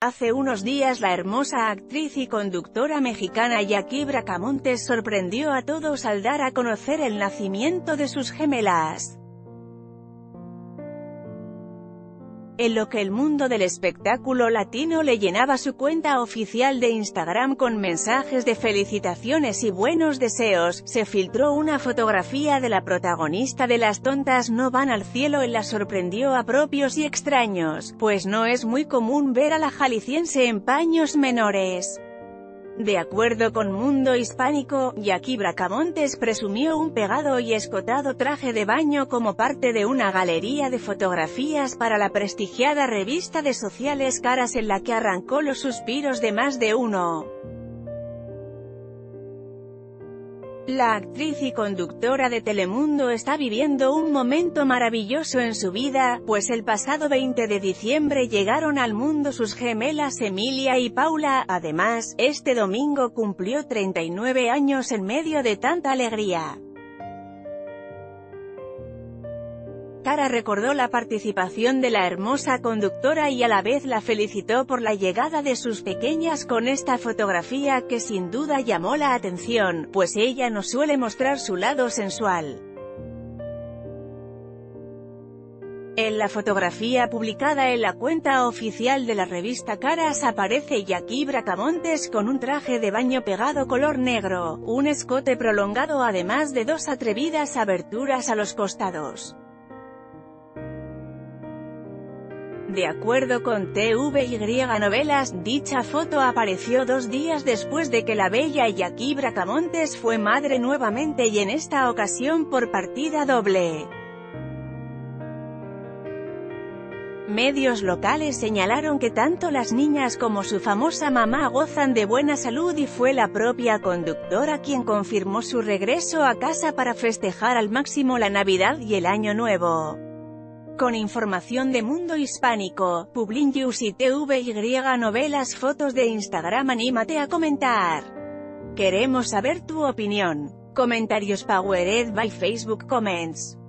Hace unos días la hermosa actriz y conductora mexicana Jackie Bracamontes sorprendió a todos al dar a conocer el nacimiento de sus gemelas. En lo que el mundo del espectáculo latino le llenaba su cuenta oficial de Instagram con mensajes de felicitaciones y buenos deseos, se filtró una fotografía de la protagonista de Las tontas no van al cielo en la sorprendió a propios y extraños, pues no es muy común ver a la jalisciense en paños menores. De acuerdo con Mundo Hispánico, Jackie Bracamontes presumió un pegado y escotado traje de baño como parte de una galería de fotografías para la prestigiada revista de sociales Caras en la que arrancó los suspiros de más de uno. La actriz y conductora de Telemundo está viviendo un momento maravilloso en su vida, pues el pasado 20 de diciembre llegaron al mundo sus gemelas Emilia y Paula, además, este domingo cumplió 39 años en medio de tanta alegría. Recordó la participación de la hermosa conductora y a la vez la felicitó por la llegada de sus pequeñas con esta fotografía que sin duda llamó la atención, pues ella no suele mostrar su lado sensual. En la fotografía publicada en la cuenta oficial de la revista Caras aparece Jackie Bracamontes con un traje de baño pegado color negro, un escote prolongado además de dos atrevidas aberturas a los costados. De acuerdo con TVY Novelas, dicha foto apareció dos días después de que la bella Jackie Bracamontes fue madre nuevamente y en esta ocasión por partida doble. Medios locales señalaron que tanto las niñas como su famosa mamá gozan de buena salud y fue la propia conductora quien confirmó su regreso a casa para festejar al máximo la Navidad y el Año Nuevo. Con información de Mundo Hispánico, Publin y TVY Novelas Fotos de Instagram Anímate a comentar. Queremos saber tu opinión. Comentarios Powered by Facebook Comments.